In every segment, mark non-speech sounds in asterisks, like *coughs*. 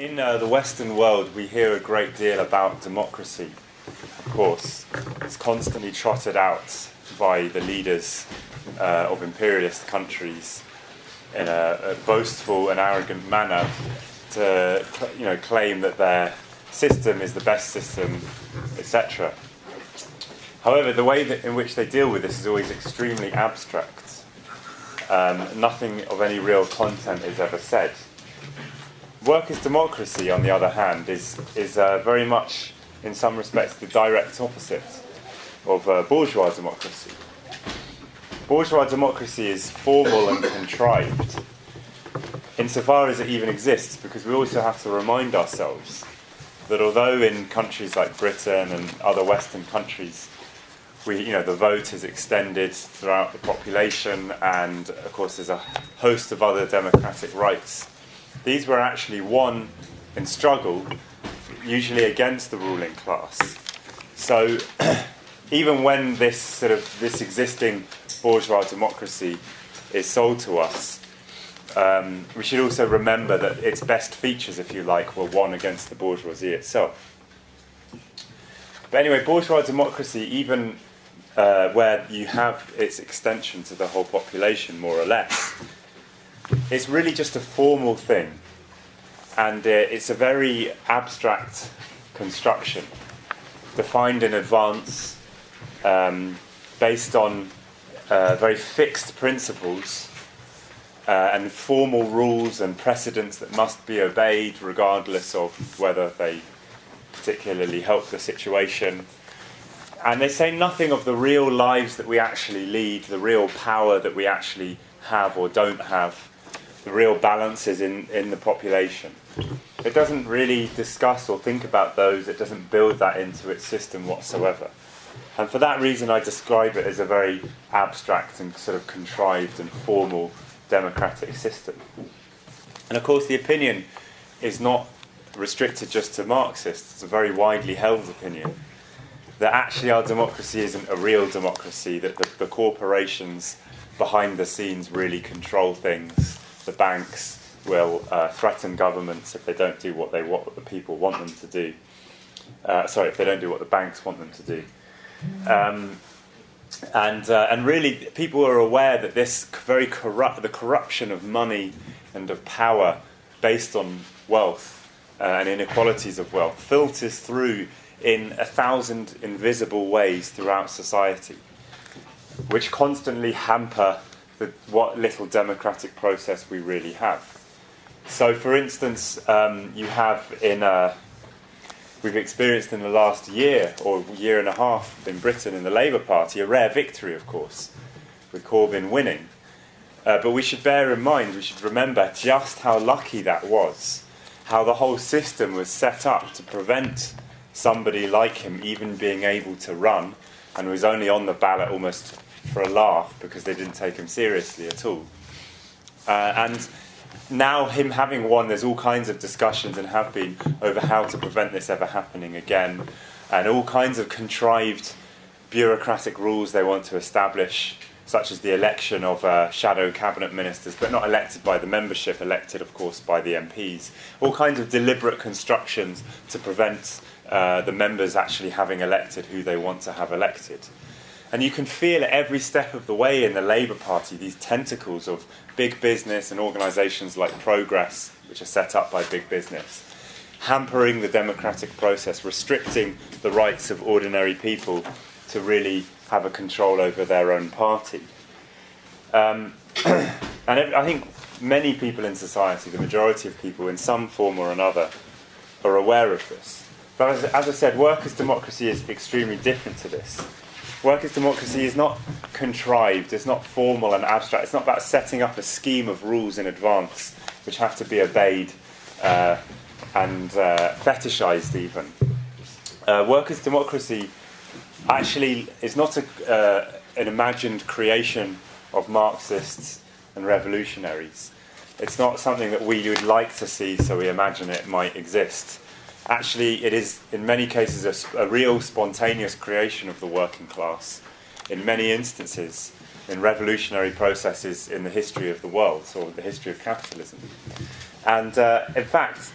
In uh, the Western world, we hear a great deal about democracy, of course. It's constantly trotted out by the leaders uh, of imperialist countries in a, a, boastful and arrogant manner to you know, claim that their system is the best system, etc. However, the way that, in which they deal with this is always extremely abstract. Um, nothing of any real content is ever said. Workers' democracy, on the other hand, is, is uh, very much, in some respects, the direct opposite of uh, bourgeois democracy. Bourgeois democracy is formal and contrived, insofar as it even exists, because we also have to remind ourselves that although in countries like Britain and other Western countries, we, you know, the vote is extended throughout the population, and of course, there's a host of other democratic rights. These were actually won in struggle, usually against the ruling class. So, *clears throat* even when this sort of this existing bourgeois democracy is sold to us, um, we should also remember that its best features, if you like, were won against the bourgeoisie itself. But anyway, bourgeois democracy, even uh, where you have its extension to the whole population, more or less, it's really just a formal thing. And uh, it's a very abstract construction, defined in advance, um, based on uh, very fixed principles uh, and formal rules and precedents that must be obeyed regardless of whether they particularly help the situation. And they say nothing of the real lives that we actually lead, the real power that we actually have or don't have, the real balances in, in the population. It doesn't really discuss or think about those, it doesn't build that into its system whatsoever. And for that reason, I describe it as a very abstract and sort of contrived and formal democratic system. And of course, the opinion is not restricted just to Marxists, it's a very widely held opinion that actually our democracy isn't a real democracy, that the, the corporations behind the scenes really control things. The banks will uh, threaten governments if they don't do what they what the people want them to do. Uh, sorry, if they don't do what the banks want them to do. Um, and uh, and really, people are aware that this very corrupt, the corruption of money and of power based on wealth uh, and inequalities of wealth filters through in a thousand invisible ways throughout society, which constantly hamper the, what little democratic process we really have. So, for instance, um, you have in a we've experienced in the last year or year and a half in Britain in the Labour Party, a rare victory, of course, with Corbyn winning. Uh, but we should bear in mind, we should remember just how lucky that was, how the whole system was set up to prevent somebody like him even being able to run, and was only on the ballot almost for a laugh because they didn't take him seriously at all. Uh, and now him having won, there's all kinds of discussions and have been over how to prevent this ever happening again, and all kinds of contrived bureaucratic rules they want to establish, such as the election of uh, shadow cabinet ministers, but not elected by the membership, elected, of course, by the MPs. All kinds of deliberate constructions to prevent uh, the members actually having elected who they want to have elected. And you can feel at every step of the way in the Labour Party these tentacles of big business and organisations like Progress, which are set up by big business, hampering the democratic process, restricting the rights of ordinary people to really have a control over their own party. Um, *clears throat* and I think many people in society, the majority of people in some form or another, are aware of this. But as, as I said, workers' democracy is extremely different to this. Workers' democracy is not contrived, it's not formal and abstract, it's not about setting up a scheme of rules in advance which have to be obeyed uh, and uh, fetishized, even. Uh, workers' democracy actually is not a, uh, an imagined creation of Marxists and revolutionaries. It's not something that we would like to see, so we imagine it might exist actually, it is in many cases a, a, real spontaneous creation of the working class. In many instances, in revolutionary processes in the history of the world or the history of capitalism. And uh, in fact,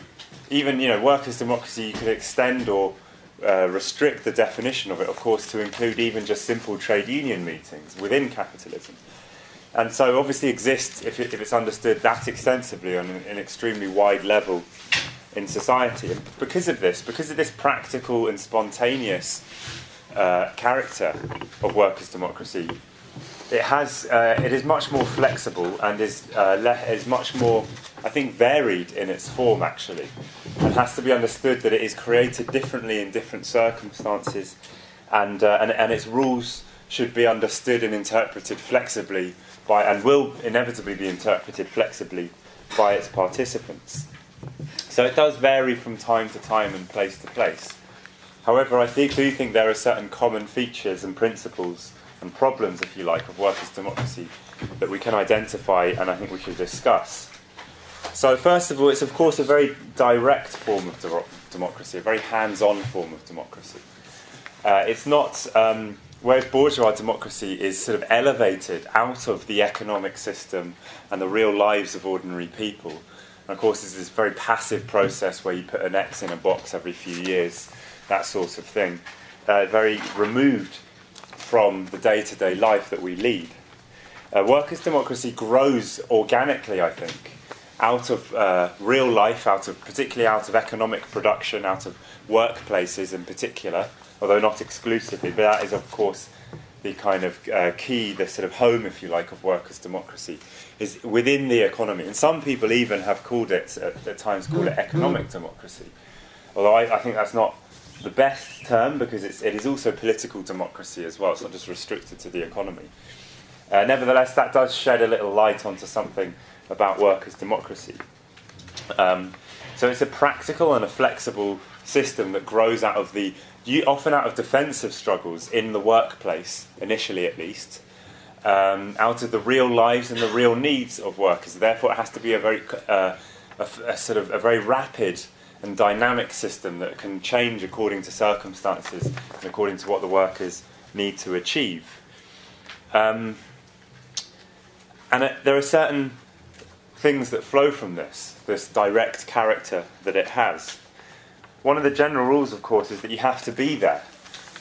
even you know workers' democracy, you could extend or uh, restrict the definition of it, of course, to include even just simple trade union meetings within capitalism. And so, obviously, exists if, it, if it's understood that extensively on an, an extremely wide level in society. And because of this, because of this practical and spontaneous uh, character of workers' democracy, it has uh, it is much more flexible and is uh, le- is much more I think varied in its form actually, and has to be understood that it is created differently in different circumstances, and uh, and, and its rules should be understood and interpreted flexibly by and will inevitably be interpreted flexibly by its participants. So it does vary from time to time and place to place. However, I do think there are certain common features and principles and problems, if you like, of workers' democracy that we can identify and I think we should discuss. So, first of all, it's of course a very direct form of de- democracy, a very hands on form of democracy. Uh, it's not, um, whereas bourgeois democracy is sort of elevated out of the economic system and the real lives of ordinary people. And of course, it's this very passive process where you put an X in a box every few years, that sort of thing. Uh, very removed from the day to day life that we lead. Uh, workers' democracy grows organically, I think, out of uh, real life, out of particularly out of economic production, out of workplaces in particular, although not exclusively. But that is, of course, the kind of uh, key, the sort of home, if you like, of workers' democracy, is within the economy. And some people even have called it, at, at times, called it economic democracy. Although I, I think that's not the best term because it's, it is also political democracy as well. It's not just restricted to the economy. Uh, nevertheless, that does shed a little light onto something about workers' democracy. Um, so it's a practical and a flexible system that grows out of the often out of defensive struggles in the workplace, initially at least, um, out of the real lives and the real needs of workers. Therefore, it has to be a very uh, a, a sort of a very rapid and dynamic system that can change according to circumstances and according to what the workers need to achieve. Um, and it, there are certain things that flow from this, this direct character that it has. One of the general rules, of course, is that you have to be there.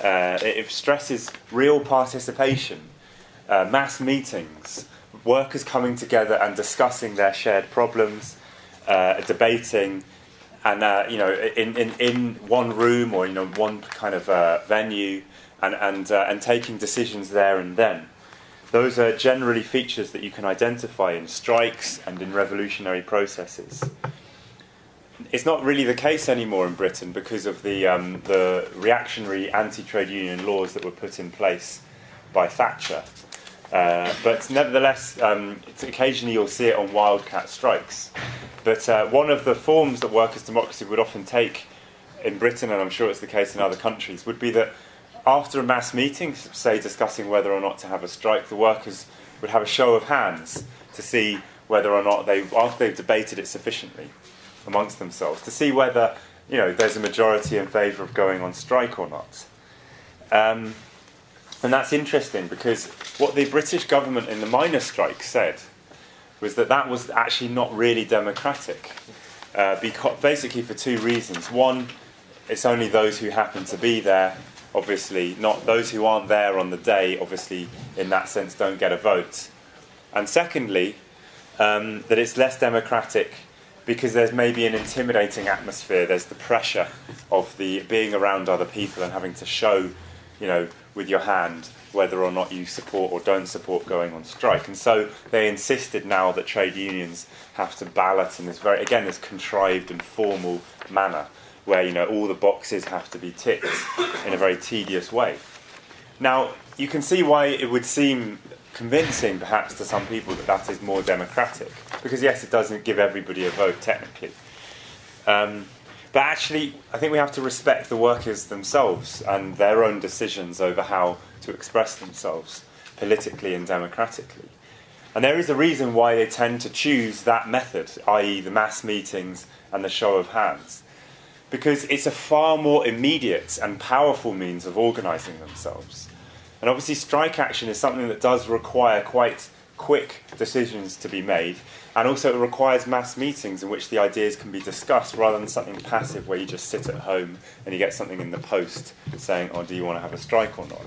Uh, it, stresses real participation, uh, mass meetings, workers coming together and discussing their shared problems, uh, debating, and uh, you know, in, in, in one room or you know one kind of uh, venue, and and uh, and taking decisions there and then. Those are generally features that you can identify in strikes and in revolutionary processes. It's not really the case anymore in Britain because of the um, the reactionary anti-trade union laws that were put in place by Thatcher. Uh, but nevertheless, um, occasionally you'll see it on wildcat strikes. But uh, one of the forms that workers' democracy would often take in Britain, and I'm sure it's the case in other countries, would be that after a mass meeting, say discussing whether or not to have a strike, the workers would have a show of hands to see whether or not they, after they've debated it sufficiently amongst themselves, to see whether you know there's a majority in favour of going on strike or not. Um, and that's interesting because what the British government in the miners' strike said was that that was actually not really democratic. Uh, because, basically, for two reasons. One, it's only those who happen to be there, obviously, not those who aren't there on the day, obviously, in that sense, don't get a vote. And secondly, um, that it's less democratic because there's maybe an intimidating atmosphere. There's the pressure of the being around other people and having to show, you know, with your hand whether or not you support or don't support going on strike. And so they insisted now that trade unions have to ballot in this very, again, this contrived and formal manner where, you know, all the boxes have to be ticked in a very tedious way. Now, you can see why it would seem convincing, perhaps, to some people that that is more democratic. Because, yes, it doesn't give everybody a vote, technically. Um, but actually, I think we have to respect the workers themselves and their own decisions over how to express themselves politically and democratically. And there is a reason why they tend to choose that method, i.e., the mass meetings and the show of hands. Because it's a far more immediate and powerful means of organising themselves. And obviously, strike action is something that does require quite quick decisions to be made, and also it requires mass meetings in which the ideas can be discussed rather than something passive where you just sit at home and you get something in the post saying, "Oh, do you want to have a strike or not?"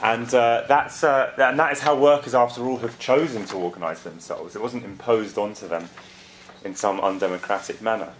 And uh, that's uh, and that is how workers, after all, have chosen to organise themselves. It wasn't imposed onto them in some undemocratic manner.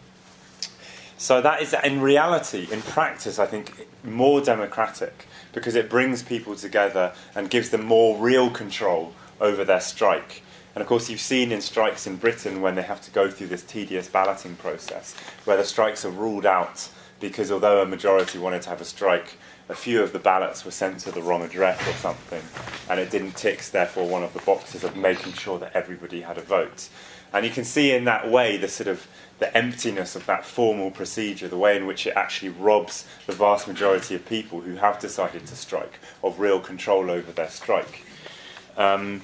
So that is, in reality, in practice, I think more democratic because it brings people together and gives them more real control over their strike. And of course, you've seen in strikes in Britain when they have to go through this tedious balloting process, where the strikes are ruled out because although a majority wanted to have a strike, a few of the ballots were sent to the wrong address or something, and it didn't tick, therefore, one of the boxes of making sure that everybody had a vote. And you can see in that way the sort of the emptiness of that formal procedure, the way in which it actually robs the vast majority of people who have decided to strike of real control over their strike. Um,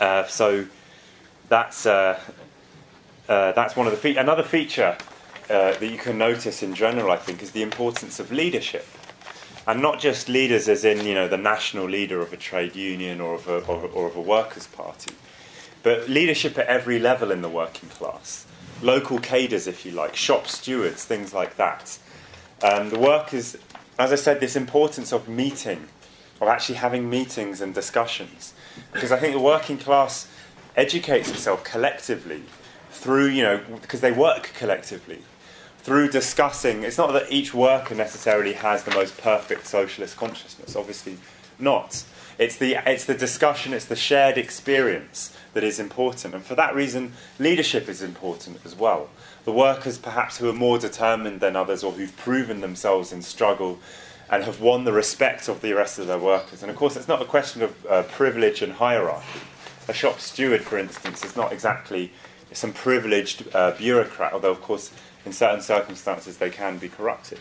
uh, so that's uh, uh, that's one of the fe- another feature uh, that you can notice in general. I think is the importance of leadership, and not just leaders as in you know the national leader of a trade union or of a, or, or of a workers' party, but leadership at every level in the working class. Local cadres, if you like, shop stewards, things like that. Um, the workers, as I said, this importance of meeting, of actually having meetings and discussions, because I think the working class educates itself collectively through, you know, because they work collectively, through discussing. It's not that each worker necessarily has the most perfect socialist consciousness, obviously not. It's the, it's the discussion, it's the shared experience that is important. And for that reason, leadership is important as well. The workers, perhaps, who are more determined than others or who've proven themselves in struggle and have won the respect of the rest of their workers. And of course, it's not a question of uh, privilege and hierarchy. A shop steward, for instance, is not exactly some privileged uh, bureaucrat, although, of course, in certain circumstances they can be corrupted.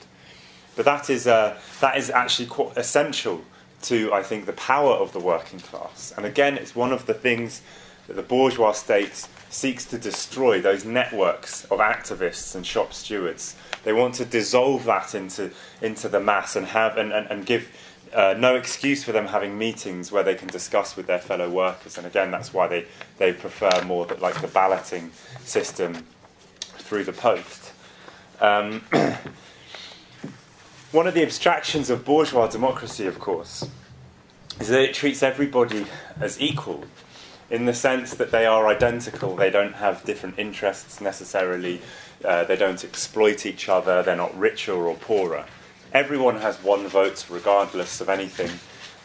But that is, uh, that is actually quite essential to, I think, the power of the working class. And again, it's one of the things that the bourgeois state seeks to destroy those networks of activists and shop stewards. They want to dissolve that into, into the mass and, have, and, and, and give uh, no excuse for them having meetings where they can discuss with their fellow workers. And again, that's why they, they prefer more that, like the balloting system through the post. Um, *clears throat* one of the abstractions of bourgeois democracy, of course, is that it treats everybody as equal in the sense that they are identical. They don't have different interests necessarily. Uh, they don't exploit each other. They're not richer or poorer. Everyone has one vote, regardless of anything,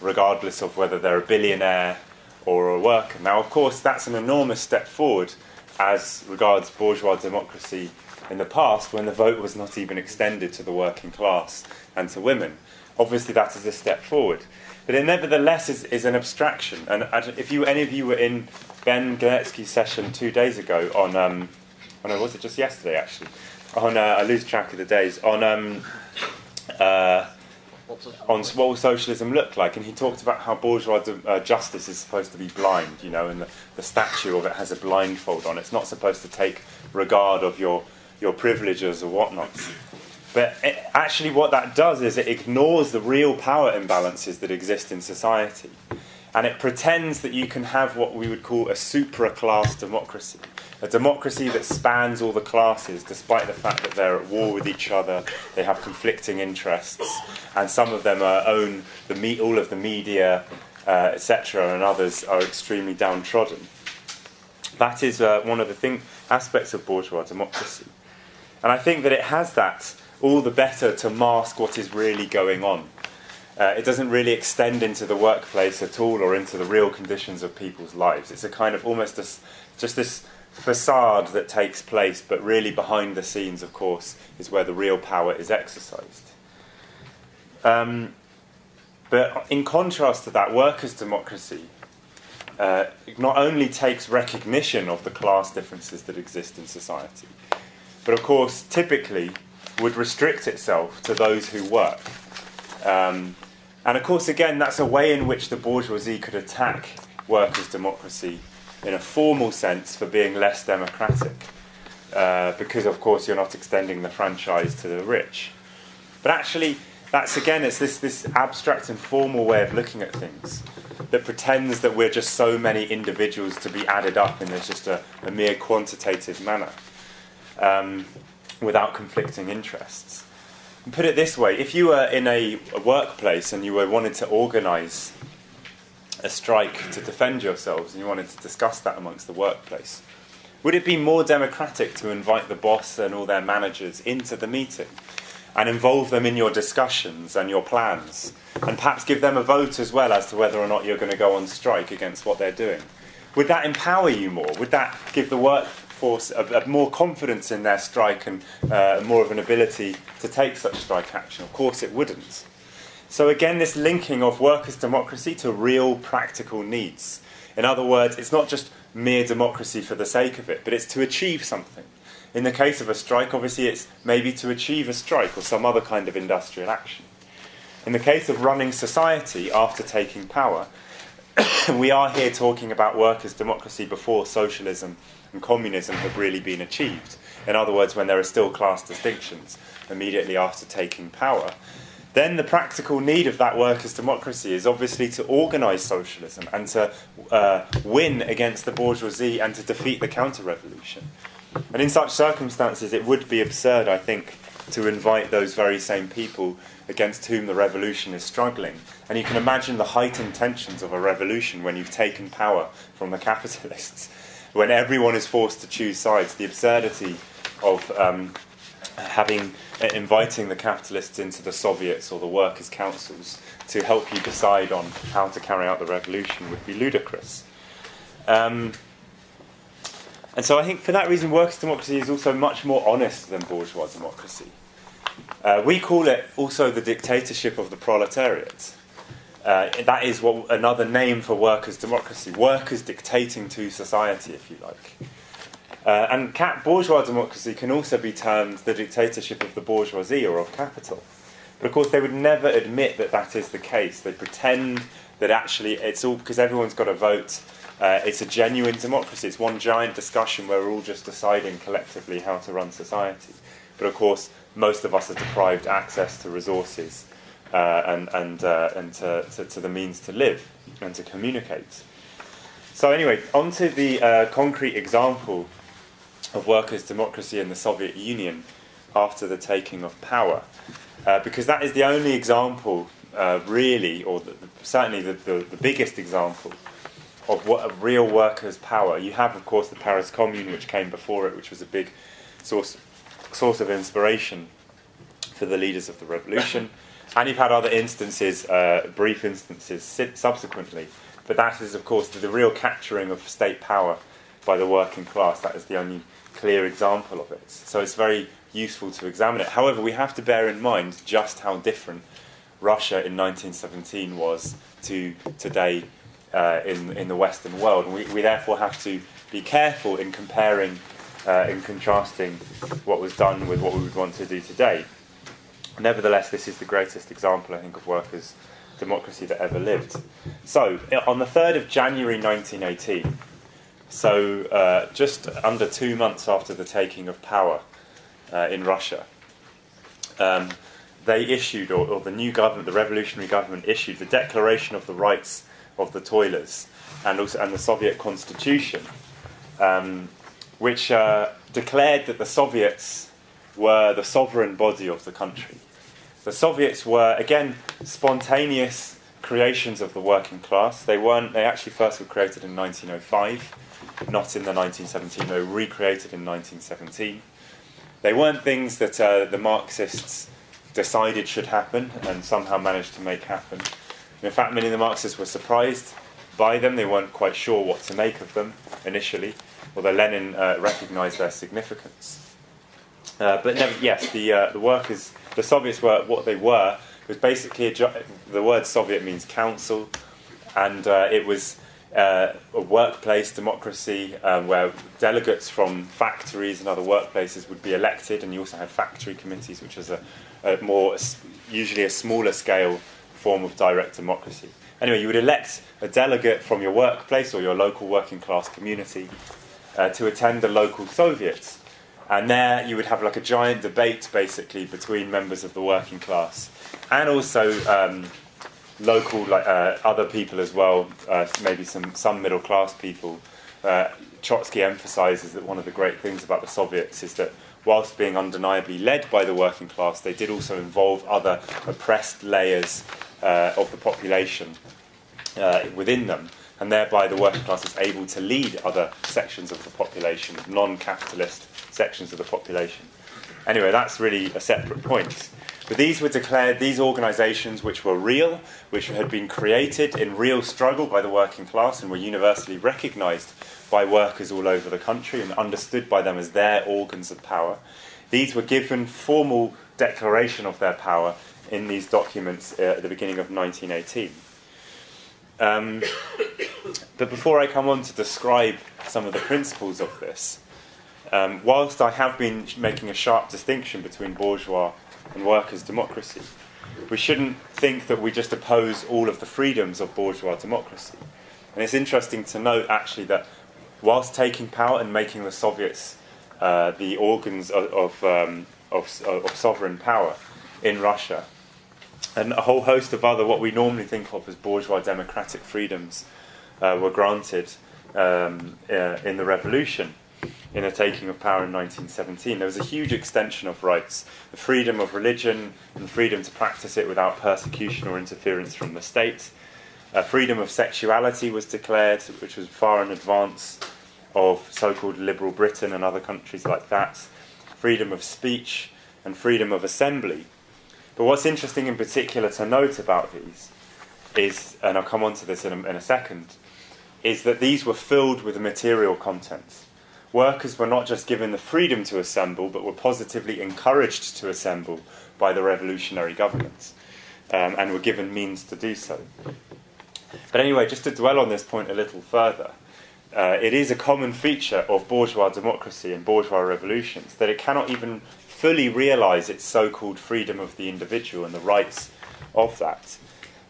regardless of whether they're a billionaire or a worker. Now, of course, that's an enormous step forward as regards bourgeois democracy in the past when the vote was not even extended to the working class and to women. Obviously, that is a step forward. But it nevertheless is, is an abstraction. And if you any of you were in Ben Gliniecki's session two days ago on, um, oh no, was it just yesterday actually? On, uh, I lose track of the days, on, um, uh, on what will socialism look like. And he talked about how bourgeois uh, justice is supposed to be blind, you know, and the, the statue of it has a blindfold on. It's not supposed to take regard of your, your privileges or whatnot. But it, actually, what that does is it ignores the real power imbalances that exist in society. And it pretends that you can have what we would call a supra class democracy. A democracy that spans all the classes, despite the fact that they're at war with each other, they have conflicting interests, and some of them are, own the me- all of the media, uh, etc., and others are extremely downtrodden. That is uh, one of the thing- aspects of bourgeois democracy. And I think that it has that all the better to mask what is really going on. Uh, it doesn't really extend into the workplace at all or into the real conditions of people's lives. It's a kind of almost just this facade that takes place, but really behind the scenes, of course, is where the real power is exercised. Um, but in contrast to that, workers' democracy uh, not only takes recognition of the class differences that exist in society, but of course, typically would restrict itself to those who work. Um, and of course, again, that's a way in which the bourgeoisie could attack workers' democracy in a formal sense for being less democratic, uh, because of course you're not extending the franchise to the rich. But actually, that's again, it's this, this abstract and formal way of looking at things that pretends that we're just so many individuals to be added up in just a, a mere quantitative manner um, without conflicting interests. And put it this way if you were in a, a workplace and you were wanted to organise a strike to defend yourselves and you wanted to discuss that amongst the workplace, would it be more democratic to invite the boss and all their managers into the meeting and involve them in your discussions and your plans and perhaps give them a vote as well as to whether or not you're going to go on strike against what they're doing? Would that empower you more? Would that give the workforce a, a more confidence in their strike and uh, more of an ability to take such strike action? Of course, it wouldn't. So, again, this linking of workers' democracy to real practical needs. In other words, it's not just mere democracy for the sake of it, but it's to achieve something. In the case of a strike, obviously, it's maybe to achieve a strike or some other kind of industrial action. In the case of running society after taking power, *coughs* we are here talking about workers' democracy before socialism and communism have really been achieved. In other words, when there are still class distinctions immediately after taking power. Then the practical need of that workers' democracy is obviously to organise socialism and to uh, win against the bourgeoisie and to defeat the counter revolution. And in such circumstances, it would be absurd, I think, to invite those very same people against whom the revolution is struggling. And you can imagine the heightened tensions of a revolution when you've taken power from the *laughs* capitalists, when everyone is forced to choose sides, the absurdity of um, having uh, inviting the capitalists into the Soviets or the workers' councils to help you decide on how to carry out the revolution would be ludicrous. Um, and so I think for that reason, workers' democracy is also much more honest than bourgeois democracy. Uh, we call it also the dictatorship of the proletariat. Uh, that is what another name for workers' democracy. Workers dictating to society, if you like. Uh, and cap- bourgeois democracy can also be termed the dictatorship of the bourgeoisie or of capital. But of course, they would never admit that that is the case. They pretend that actually it's all because everyone's got a vote. Uh, it's a genuine democracy. It's one giant discussion where we're all just deciding collectively how to run society. But of course, most of us are deprived access to resources uh, and, and, uh, and to, to, to, the means to live and to communicate. So, anyway, on to the uh, concrete example of workers' democracy in the Soviet Union after the taking of power. Uh, because that is the only example, uh, really, or the, certainly the, the, the, biggest example of what a real workers' power. You have, of course, the Paris Commune, which came before it, which was a big source, source of inspiration for the leaders of the revolution. *coughs* and you've had other instances, uh, brief instances, subsequently. But that is, of course, the, the real capturing of state power by the working class. That is the only clear example of it. So it's very useful to examine it. However, we have to bear in mind just how different Russia in 1917 was to today uh, in, in the Western world. And we, we therefore have to be careful in comparing, uh, in contrasting what was done with what we would want to do today. Nevertheless, this is the greatest example, I think, of workers' democracy that ever lived. So, on the 3rd of January 1918, so, uh, just under two months after the taking of power uh, in Russia, um, they issued, or, or, the new government, the revolutionary government, issued the Declaration of the Rights of the Toilers and, also, and the Soviet Constitution, um, which uh, declared that the Soviets were the sovereign body of the country. The Soviets were, again, spontaneous creations of the working class. They weren't. They actually first were created in 1905 not in the 1917, they were recreated in 1917. They weren't things that uh, the Marxists decided should happen and somehow managed to make happen. In fact, many of the Marxists were surprised by them. They weren't quite sure what to make of them initially, although Lenin uh, recognized their significance. Uh, but never, yes, the, uh, the workers, the Soviets were what they were. It was basically, the word Soviet means council, and uh, it was uh, a workplace democracy um, where delegates from factories and other workplaces would be elected, and you also had factory committees, which is a, a more usually a smaller scale form of direct democracy. Anyway, you would elect a delegate from your workplace or your local working class community uh, to attend the local Soviets. And there you would have like a giant debate basically between members of the working class and also um, local, like uh, other people as well, uh, maybe some, some middle class people. Uh, Trotsky emphasizes that one of the great things about the Soviets is that whilst being undeniably led by the working class, they did also involve other oppressed layers uh, of the population uh, within them and thereby the working class was able to lead other sections of the population, non capitalist sections of the population. Anyway, that's really a separate point. But these were declared, these organisations which were real, which had been created in real struggle by the working class and were universally recognised by workers all over the country and understood by them as their organs of power. These were given formal declaration of their power in these documents uh, at the beginning of 1918. Um, *coughs* but before I come on to describe some of the principles of this, um, whilst I have been making a sharp distinction between bourgeois and workers' democracy, we shouldn't think that we just oppose all of the freedoms of bourgeois democracy. And it's interesting to note, actually, that whilst taking power and making the Soviets uh, the organs of, of, um, of, of sovereign power in Russia, and a whole host of other what we normally think of as bourgeois democratic freedoms uh, were granted um, uh, in the revolution in the taking of power in 1917. There was a huge extension of rights the freedom of religion and freedom to practice it without persecution or interference from the state. Uh, freedom of sexuality was declared, which was far in advance of so called liberal Britain and other countries like that. Freedom of speech and freedom of assembly but what's interesting in particular to note about these is, and I'll come on to this in a, in a second, is that these were filled with material content. Workers were not just given the freedom to assemble, but were positively encouraged to assemble by the revolutionary government um, and were given means to do so. But anyway, just to dwell on this point a little further, uh, it is a common feature of bourgeois democracy and bourgeois revolutions that it cannot even fully realize its so called freedom of the individual and the rights of that,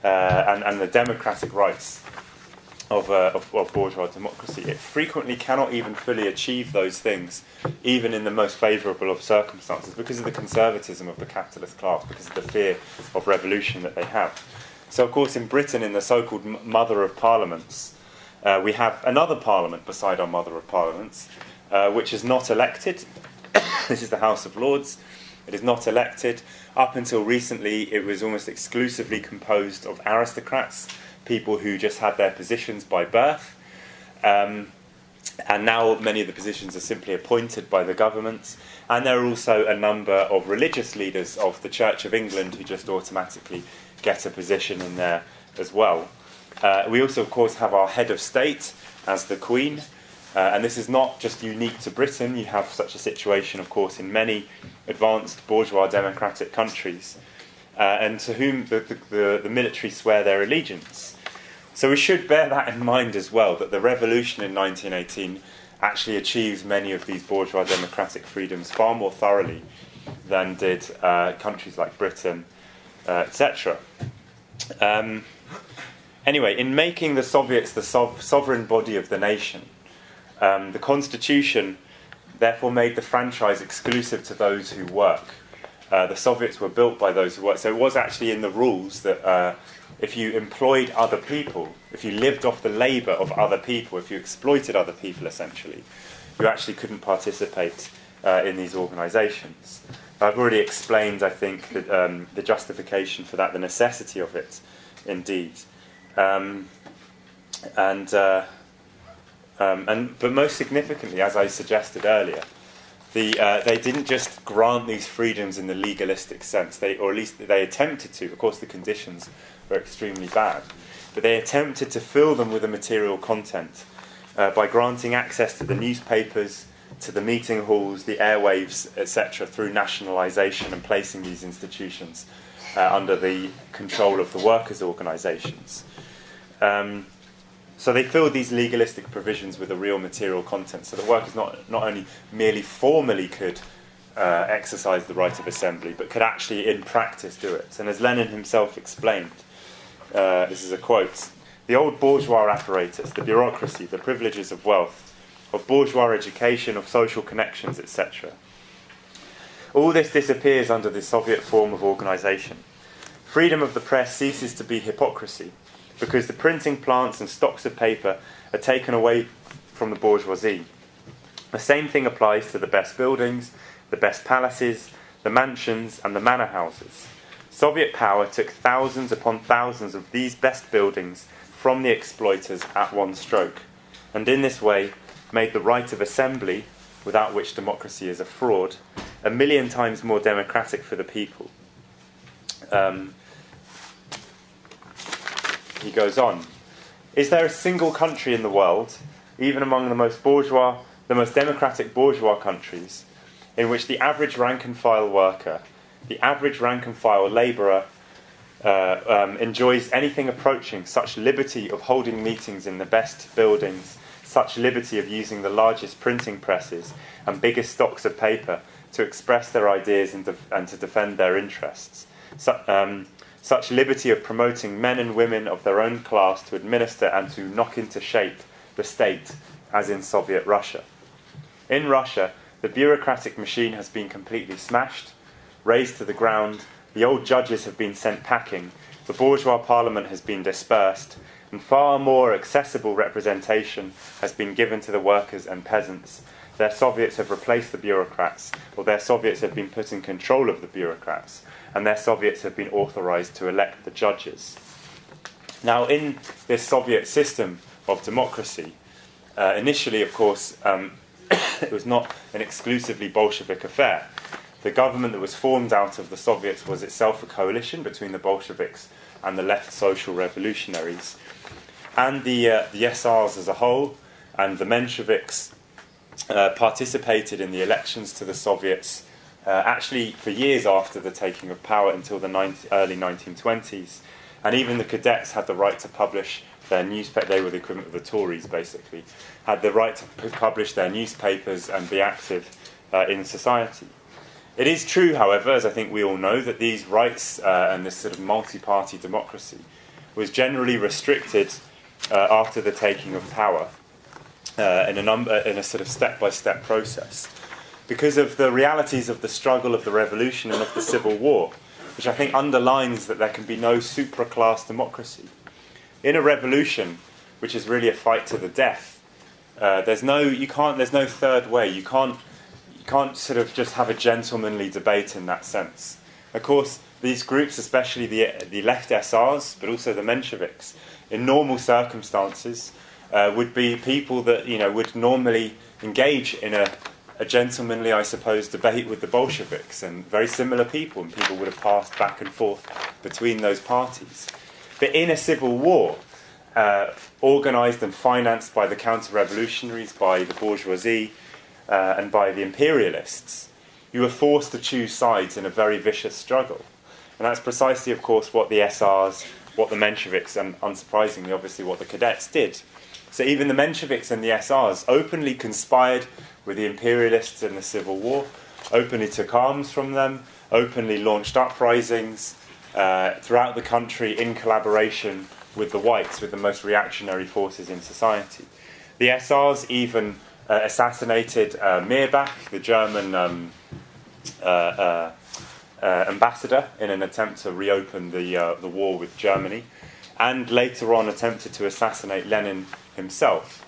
uh, and, and the democratic rights of, uh, of, of, bourgeois democracy. It frequently cannot even fully achieve those things, even in the most favourable of circumstances, because of the conservatism of the capitalist class, because of the fear of revolution that they have. So, of course, in Britain, in the so called mother of parliaments, uh, we have another parliament beside our mother of parliaments, uh, which is not elected *coughs* this is the House of Lords. It is not elected. Up until recently, it was almost exclusively composed of aristocrats, people who just had their positions by birth. Um, and now many of the positions are simply appointed by the governments. And there are also a number of religious leaders of the Church of England who just automatically get a position in there as well. Uh, we also, of course, have our head of state as the Queen. Uh, and this is not just unique to Britain. You have such a situation, of course, in many advanced bourgeois democratic countries, uh, and to whom the, the, the, military swear their allegiance. So we should bear that in mind as well, that the revolution in 1918 actually achieves many of these bourgeois democratic freedoms far more thoroughly than did uh, countries like Britain, uh, etc. Um, anyway, in making the Soviets the sov- sovereign body of the nation, um, the Constitution therefore made the franchise exclusive to those who work. Uh, the Soviets were built by those who work. So it was actually in the rules that uh, if you employed other people, if you lived off the labour of other people, if you exploited other people essentially, you actually couldn't participate uh, in these organisations. I've already explained, I think, the, um, the, justification for that, the necessity of it, indeed. Um, and uh, um, and, but most significantly, as I suggested earlier, the, uh, they didn't just grant these freedoms in the legalistic sense, they, or at least they attempted to. Of course, the conditions were extremely bad, but they attempted to fill them with a material content uh, by granting access to the newspapers, to the meeting halls, the airwaves, etc., through nationalisation and placing these institutions uh, under the control of the workers' organisations. Um, so they filled these legalistic provisions with a real material content. So the workers not, not only merely formally could uh, exercise the right of assembly, but could actually, in practice, do it. And as Lenin himself explained, uh, this is a quote the old bourgeois apparatus, the bureaucracy, the privileges of wealth, of bourgeois education, of social connections, etc., All this disappears under the Soviet form of organisation. Freedom of the press ceases to be hypocrisy because the printing plants and stocks of paper are taken away from the bourgeoisie. The same thing applies to the best buildings, the best palaces, the mansions, and the manor houses. Soviet power took thousands upon thousands of these best buildings from the exploiters at one stroke, and in this way made the right of assembly, without which democracy is a fraud, a million times more democratic for the people. Um, he goes on Is there a single country in the world, even among the most bourgeois, the most democratic bourgeois countries, in which the average rank and file worker, the average rank and file labourer, uh, um, enjoys anything approaching such liberty of holding meetings in the best buildings, such liberty of using the largest printing presses and biggest stocks of paper to express their ideas and, and to defend their interests, So, um, such liberty of promoting men and women of their own class to administer and to knock into shape the state, as in Soviet Russia. In Russia, the bureaucratic machine has been completely smashed, razed to the ground, the old judges have been sent packing, the bourgeois parliament has been dispersed, and far more accessible representation has been given to the workers and peasants. Their Soviets have replaced the bureaucrats, or their Soviets have been put in control of the bureaucrats, and their Soviets have been authorized to elect the judges. Now, in this Soviet system of democracy, uh, initially, of course, um, *coughs* it was not an exclusively Bolshevik affair. The government that was formed out of the Soviets was itself a coalition between the Bolsheviks and the left social revolutionaries. And the, uh, the SRs as a whole and the Mensheviks uh, participated in the elections to the Soviets uh, actually for years after the taking of power until the 19, early 1920s. And even the cadets had the right to publish their newspaper, they were the equivalent of the Tories basically, had the right to publish their newspapers and be active uh, in society. It is true, however, as I think we all know, that these rights uh, and this sort of multi party democracy was generally restricted uh, after the taking of power uh, in, a number, in a sort of step by step process because of the realities of the struggle of the revolution and of the civil war, which I think underlines that there can be no supra class democracy. In a revolution, which is really a fight to the death, uh, there's no you can't there's no third way. You can't can't sort of just have a gentlemanly debate in that sense. Of course, these groups, especially the the left SRs, but also the Mensheviks, in normal circumstances, uh, would be people that you know would normally engage in a a gentlemanly, I suppose, debate with the Bolsheviks and very similar people, and people would have passed back and forth between those parties. But in a civil war, uh, organised and financed by the counter revolutionaries, by the bourgeoisie, uh, and by the imperialists, you were forced to choose sides in a very vicious struggle. And that's precisely, of course, what the SRs, what the Mensheviks, and unsurprisingly, obviously, what the cadets did. So even the Mensheviks and the SRs openly conspired with the imperialists in the Civil War, openly took arms from them, openly launched uprisings uh, throughout the country in collaboration with the whites, with the most reactionary forces in society. The SRs even uh, assassinated uh, Mirbach, the German um, uh, uh, uh, ambassador, in an attempt to reopen the, the war with Germany, and later on attempted to assassinate Lenin himself.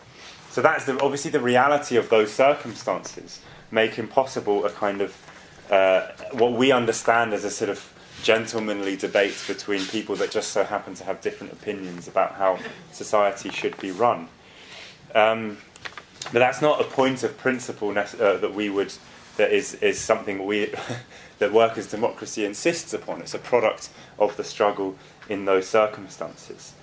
So that's the, obviously the reality of those circumstances make impossible a kind of uh, what we understand as a sort of gentlemanly debate between people that just so happen to have different opinions about how society should be run. Um, but that's not a point of principle uh, that we would that is is something we *laughs* that workers' democracy insists upon. It's a product of the struggle in those circumstances.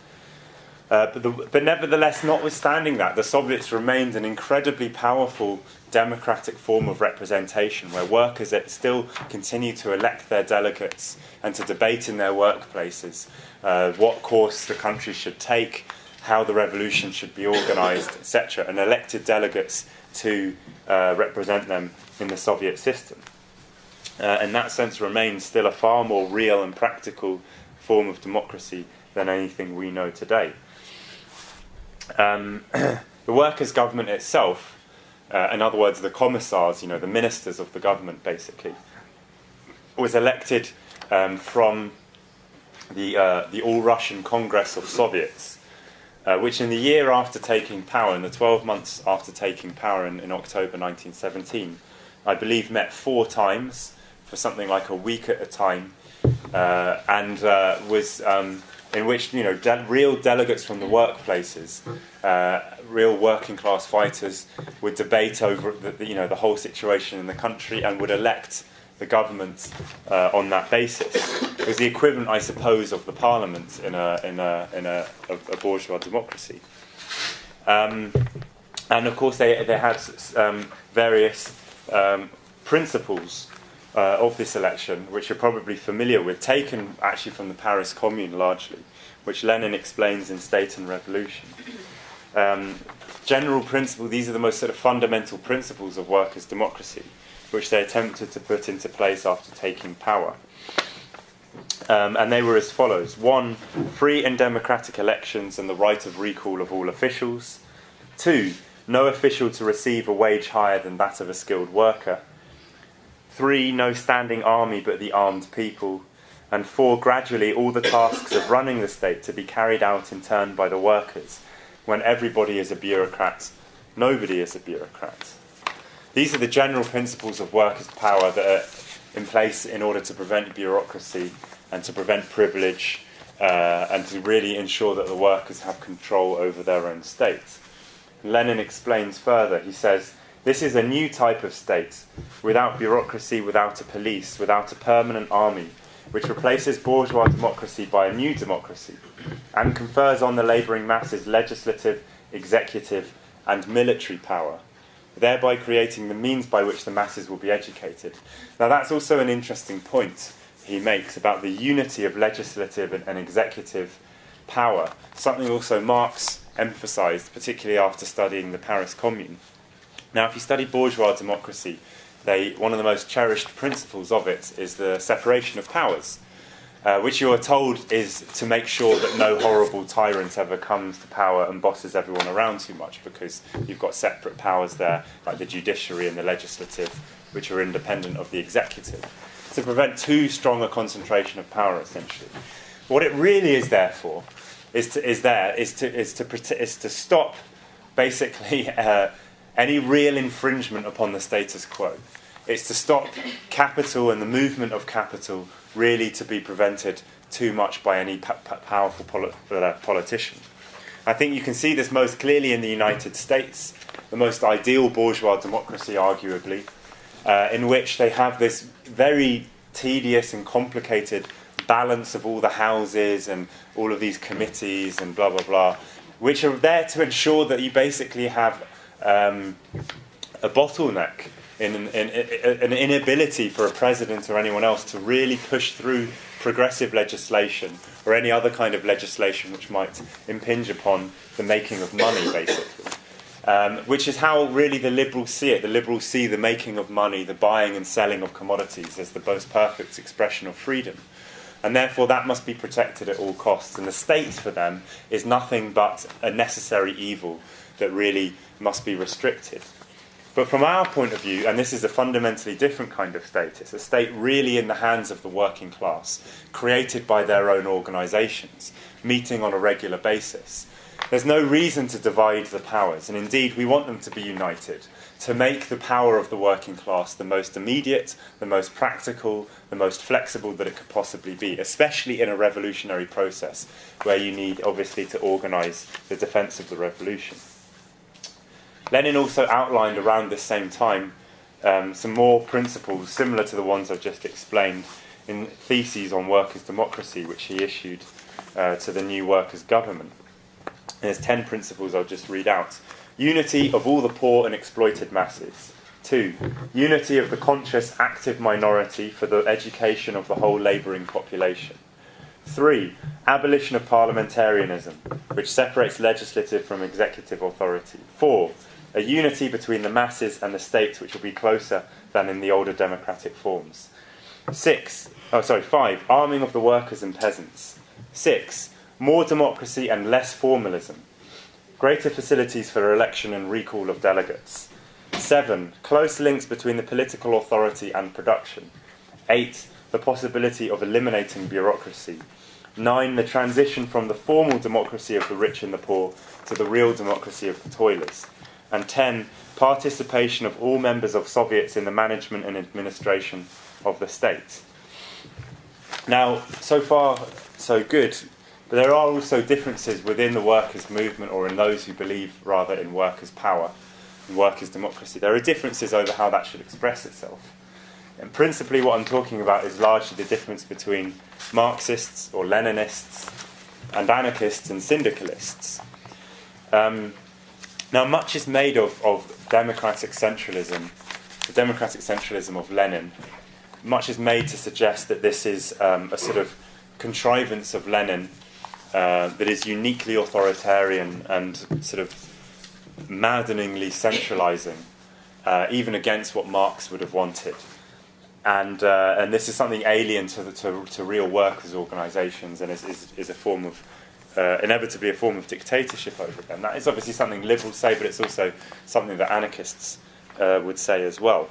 Uh, but, the, but, nevertheless, notwithstanding that, the Soviets remained an incredibly powerful democratic form of representation where workers still continue to elect their delegates and to debate in their workplaces uh, what course the country should take, how the revolution should be organized, etc., and elected delegates to uh, represent them in the Soviet system. Uh, in that sense, remains still a far more real and practical form of democracy than anything we know today. Um, *clears throat* the workers' government itself, uh, in other words, the commissars, you know, the ministers of the government, basically, was elected um, from the, uh, the All Russian Congress of Soviets, uh, which in the year after taking power, in the 12 months after taking power in, in October 1917, I believe met four times for something like a week at a time, uh, and uh, was um, in which you know de- real delegates from the workplaces, uh, real working class fighters, would debate over the, you know the whole situation in the country and would elect the government uh, on that basis. It was the equivalent, I suppose, of the parliament in a in a in a, a, bourgeois democracy. Um, and of course, they they had um, various um, principles uh, of this election, which you're probably familiar with, taken actually from the Paris Commune largely, which Lenin explains in State and Revolution. Um, general principle, these are the most sort of fundamental principles of workers' democracy, which they attempted to put into place after taking power. Um, and they were as follows one, free and democratic elections and the right of recall of all officials. Two, no official to receive a wage higher than that of a skilled worker. Three, no standing army but the armed people. And four, gradually all the tasks of running the state to be carried out in turn by the workers. When everybody is a bureaucrat, nobody is a bureaucrat. These are the general principles of workers' power that are in place in order to prevent bureaucracy and to prevent privilege uh, and to really ensure that the workers have control over their own state. Lenin explains further. He says, this is a new type of state, without bureaucracy, without a police, without a permanent army, which replaces bourgeois democracy by a new democracy and confers on the labouring masses legislative, executive, and military power, thereby creating the means by which the masses will be educated. Now, that's also an interesting point he makes about the unity of legislative and, and executive power, something also Marx emphasized, particularly after studying the Paris Commune. Now, if you study bourgeois democracy, they, one of the most cherished principles of it is the separation of powers, uh, which you are told is to make sure that no horrible tyrant ever comes to power and bosses everyone around too much, because you've got separate powers there, like the judiciary and the legislative, which are independent of the executive, to prevent too strong a concentration of power, essentially. What it really is there for is, to, is there is to, is to, is to stop basically. *laughs* Uh, any real infringement upon the status quo. It's to stop capital and the movement of capital really to be prevented too much by any p- p- powerful uh, politician. I think you can see this most clearly in the United States, the most ideal bourgeois democracy, arguably, uh, in which they have this very tedious and complicated balance of all the houses and all of these committees and blah blah blah, which are there to ensure that you basically have um, a bottleneck in an, an, inability for a president or anyone else to really push through progressive legislation or any other kind of legislation which might impinge upon the making of money, basically. Um, which is how really the liberals see it. The liberals see the making of money, the buying and selling of commodities, as the most perfect expression of freedom. And therefore, that must be protected at all costs. And the state, for them, is nothing but a necessary evil that really must be restricted. But from our point of view, and this is a fundamentally different kind of state, it's a state really in the hands of the working class, created by their own organisations, meeting on a regular basis. There's no reason to divide the powers, and indeed we want them to be united, to make the power of the working class the most immediate, the most practical, the most flexible that it could possibly be, especially in a revolutionary process where you need, obviously, to organise the defence of the revolution. Lenin also outlined around this same time um, some more principles similar to the ones I've just explained in Theses on Workers' Democracy, which he issued uh, to the new workers' government. There's 10 principles I'll just read out. Unity of all the poor and exploited masses. Two, unity of the conscious active minority for the education of the whole labouring population. Three, abolition of parliamentarianism, which separates legislative from executive authority. Four, a unity between the masses and the state which will be closer than in the older democratic forms. Six, oh sorry, five, arming of the workers and peasants. Six, more democracy and less formalism. Greater facilities for election and recall of delegates. Seven, close links between the political authority and production. Eight, the possibility of eliminating bureaucracy. Nine, the transition from the formal democracy of the rich and the poor to the real democracy of the toilers. And ten, participation of all members of Soviets in the management and administration of the state. Now, so far, so good, but there are also differences within the workers' movement or in those who believe rather in workers' power and workers' democracy. There are differences over how that should express itself. And principally, what I'm talking about is largely the difference between Marxists or Leninists and anarchists and syndicalists. Um, now, much is made of, of democratic centralism, the democratic centralism of Lenin. Much is made to suggest that this is um, a sort of contrivance of Lenin uh, that is uniquely authoritarian and sort of maddeningly centralizing, uh, even against what Marx would have wanted and uh, and this is something alien to, the, to, to real workers' organisations, and is, is, is, a form of uh, inevitably a form of dictatorship over them. That is obviously something liberals say, but it's also something that anarchists uh, would say as well.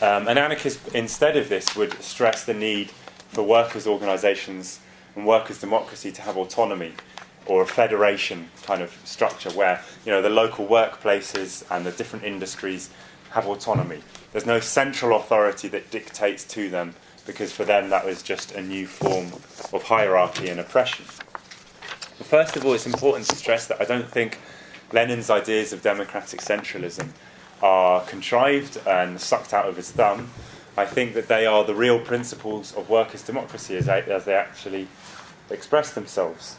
Um, and anarchists, instead of this, would stress the need for workers' organisations and workers' democracy to have autonomy or a federation kind of structure where you know the local workplaces and the different industries have autonomy. There's no central authority that dictates to them because for them that was just a new form of hierarchy and oppression. First of all, it's important to stress that I don't think Lenin's ideas of democratic centralism are contrived and sucked out of his thumb. I think that they are the real principles of workers' democracy as they, as they actually express themselves.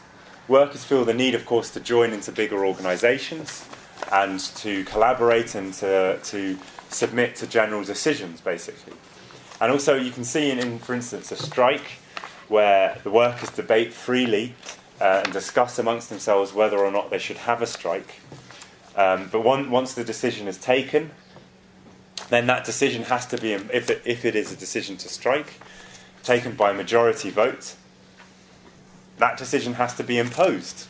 Workers feel the need, of course, to join into bigger organisations and to collaborate and to, to submit to general decisions, basically. And also, you can see in, in for instance, a strike where the workers debate freely uh, and discuss amongst themselves whether or not they should have a strike. Um, but one, once the decision is taken, then that decision has to be, if it, if it is a decision to strike, taken by majority vote, that decision has to be imposed.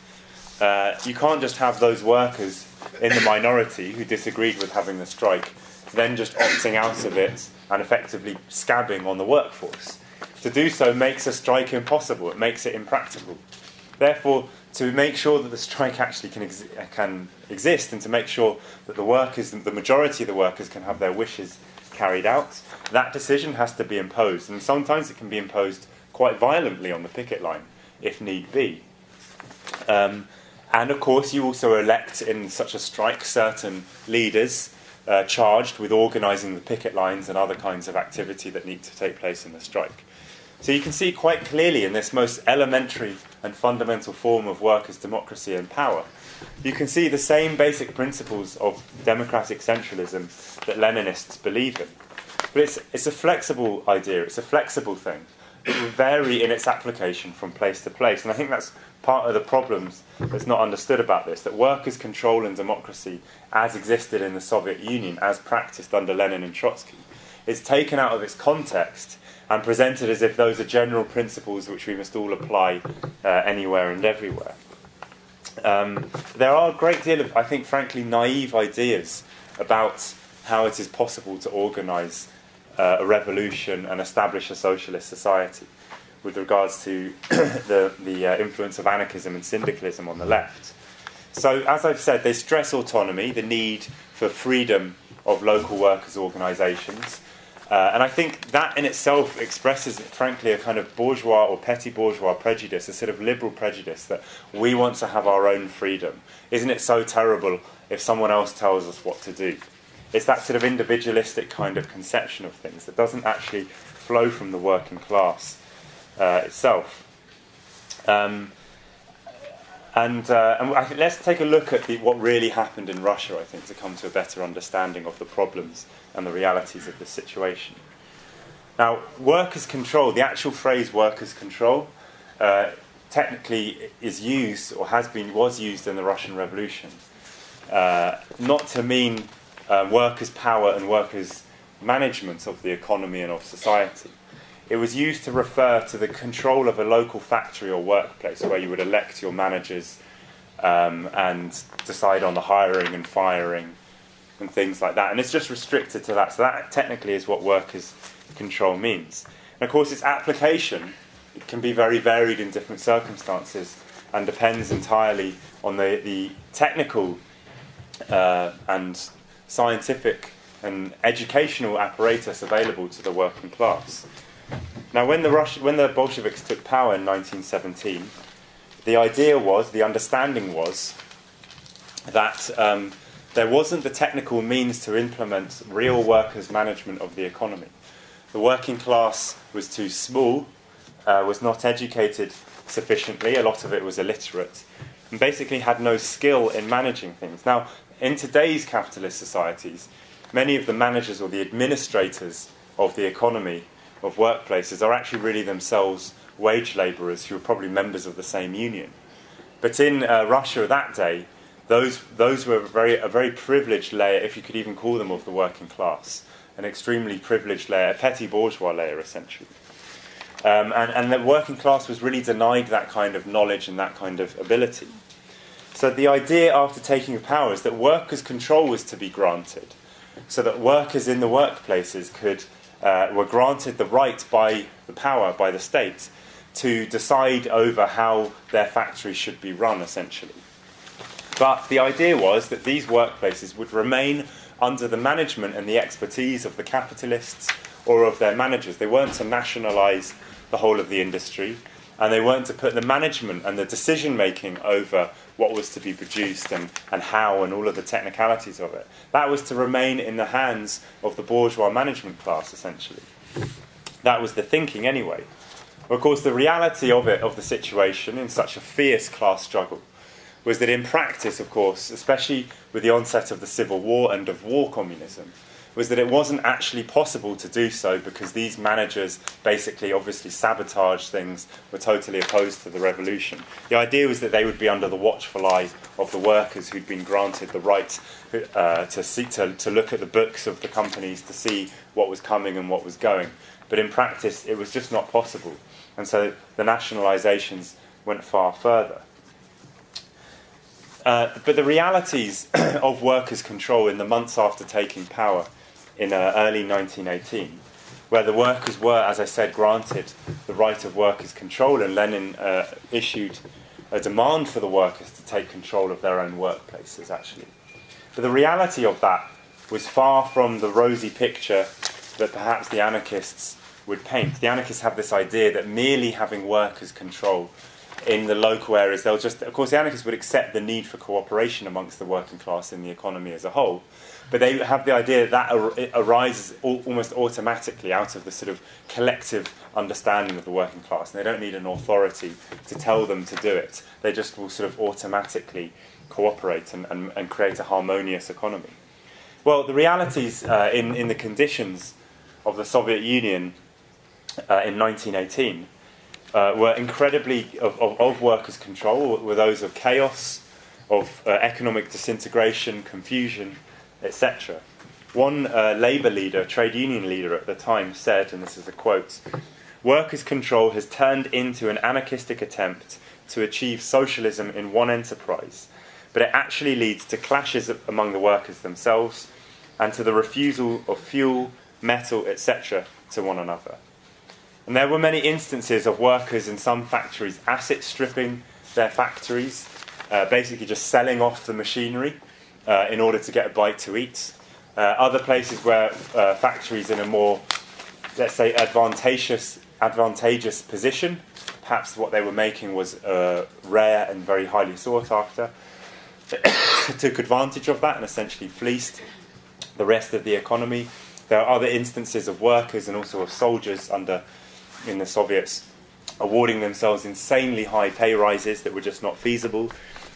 Uh, you can't just have those workers in the minority who disagreed with having the strike then just opting out of it and effectively scabbing on the workforce. To do so makes a strike impossible, it makes it impractical. Therefore, to make sure that the strike actually can, can exist and to make sure that the workers, the majority of the workers, can have their wishes carried out, that decision has to be imposed. And sometimes it can be imposed quite violently on the picket line, if need be. Um, and of course, you also elect in such a strike certain leaders uh, charged with organising the picket lines and other kinds of activity that need to take place in the strike. So you can see quite clearly in this most elementary and fundamental form of workers' democracy and power, you can see the same basic principles of democratic centralism that Leninists believe in. But it's, it's a flexible idea, it's a flexible thing. It will vary in its application from place to place. And I think that's part of the problems that's not understood about this that workers' control and democracy, as existed in the Soviet Union, as practiced under Lenin and Trotsky, is taken out of its context and presented as if those are general principles which we must all apply uh, anywhere and everywhere. Um, there are a great deal of, I think, frankly, naive ideas about how it is possible to organise uh, a revolution and establish a socialist society with regards to *coughs* the, the uh, influence of anarchism and syndicalism on the left. So, as I've said, they stress autonomy, the need for freedom of local workers' organisations. Uh, and I think that in itself expresses, frankly, a kind of bourgeois or petty bourgeois prejudice, a sort of liberal prejudice that we want to have our own freedom. Isn't it so terrible if someone else tells us what to do? It's that sort of individualistic kind of conception of things that doesn't actually flow from the working class uh, itself. Um, and, uh, and I let's take a look at the, what really happened in Russia, I think, to come to a better understanding of the problems and the realities of the situation. Now, workers' control, the actual phrase workers' control, uh, technically is used or has been, was used in the Russian Revolution, uh, not to mean uh, workers' power and workers' management of the economy and of society, it was used to refer to the control of a local factory or workplace where you would elect your managers um, and decide on the hiring and firing and things like that. And it's just restricted to that. So that technically is what workers control means. And of course, its application it can be very varied in different circumstances and depends entirely on the, the technical uh, and scientific and educational apparatus available to the working class. Now, when the, Rus- when the Bolsheviks took power in 1917, the idea was, the understanding was, that um, there wasn't the technical means to implement real workers' management of the economy. The working class was too small, uh, was not educated sufficiently, a lot of it was illiterate, and basically had no skill in managing things. Now, in today's capitalist societies, many of the managers or the administrators of the economy of workplaces are actually really themselves wage labourers who are probably members of the same union. But in uh, Russia that day, those, those were very, a very privileged layer, if you could even call them of the working class, an extremely privileged layer, a petty bourgeois layer essentially. Um, and, and the working class was really denied that kind of knowledge and that kind of ability. So the idea after taking power is that workers' control was to be granted, so that workers in the workplaces could uh, were granted the right by the power by the state to decide over how their factories should be run, essentially. But the idea was that these workplaces would remain under the management and the expertise of the capitalists or of their managers. They weren't to nationalise the whole of the industry, and they weren't to put the management and the decision making over what was to be produced and, and how and all of the technicalities of it. That was to remain in the hands of the bourgeois management class, essentially. That was the thinking, anyway. Of course, the reality of it, of the situation in such a fierce class struggle, was that in practice, of course, especially with the onset of the Civil War and of war communism, was that it wasn't actually possible to do so because these managers basically obviously sabotaged things, were totally opposed to the revolution. The idea was that they would be under the watchful eye of the workers who'd been granted the right uh, to, see, to, to look at the books of the companies to see what was coming and what was going. But in practice, it was just not possible. And so the nationalizations went far further. Uh, but the realities *coughs* of workers' control in the months after taking power in uh, early 1918, where the workers were, as I said, granted the right of workers' control, and Lenin uh, issued a demand for the workers to take control of their own workplaces, actually. But the reality of that was far from the rosy picture that perhaps the anarchists would paint. The anarchists have this idea that merely having workers' control in the local areas, they'll just, of course, the anarchists would accept the need for cooperation amongst the working class in the economy as a whole, but they have the idea that arises almost automatically out of the sort of collective understanding of the working class, and they don't need an authority to tell them to do it. They just will sort of automatically cooperate and, and, and create a harmonious economy. Well, the realities uh, in, in the conditions of the Soviet Union uh, in 1918 uh, were incredibly of, of, of, workers' control, were those of chaos, of uh, economic disintegration, confusion, etc. One uh, labour leader, trade union leader at the time, said, and this is a quote Workers' control has turned into an anarchistic attempt to achieve socialism in one enterprise, but it actually leads to clashes among the workers themselves and to the refusal of fuel, metal, etc., to one another. And there were many instances of workers in some factories asset stripping their factories, uh, basically just selling off the machinery uh, in order to get a bite to eat. Uh, other places where uh, factories in a more, let's say, advantageous, advantageous position, perhaps what they were making was uh, rare and very highly sought after, *coughs* took advantage of that and essentially fleeced the rest of the economy. There are other instances of workers and also of soldiers under in the Soviets awarding themselves insanely high pay rises that were just not feasible,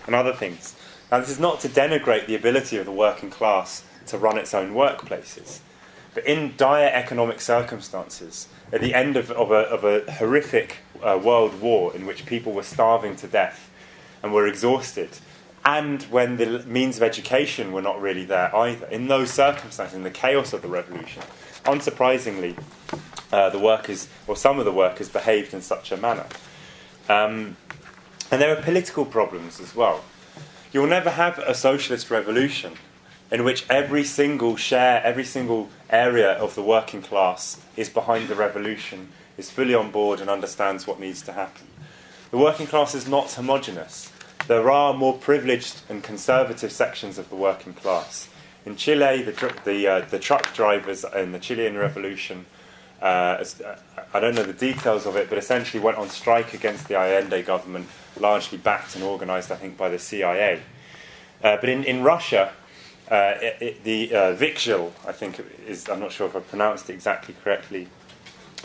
and other things. Now, this is not to denigrate the ability of the working class to run its own workplaces, but in dire economic circumstances, at the end of, of, a, of a, horrific uh, world war in which people were starving to death and were exhausted, and when the means of education were not really there either, in those circumstances, in the chaos of the revolution, unsurprisingly, uh, the workers, or some of the workers, behaved in such a manner. Um, and there are political problems as well. You'll never have a socialist revolution in which every single share, every single area of the working class is behind the revolution, is fully on board, and understands what needs to happen. The working class is not homogenous. There are more privileged and conservative sections of the working class. In Chile, the, the, uh, the truck drivers in the Chilean Revolution, uh, I don't know the details of it, but essentially went on strike against the Allende government, largely backed and organized, I think, by the CIA. Uh, but in, in Russia, uh, it, it, the uh, Vikzhel, I think is, I'm not sure if I pronounced it exactly correctly,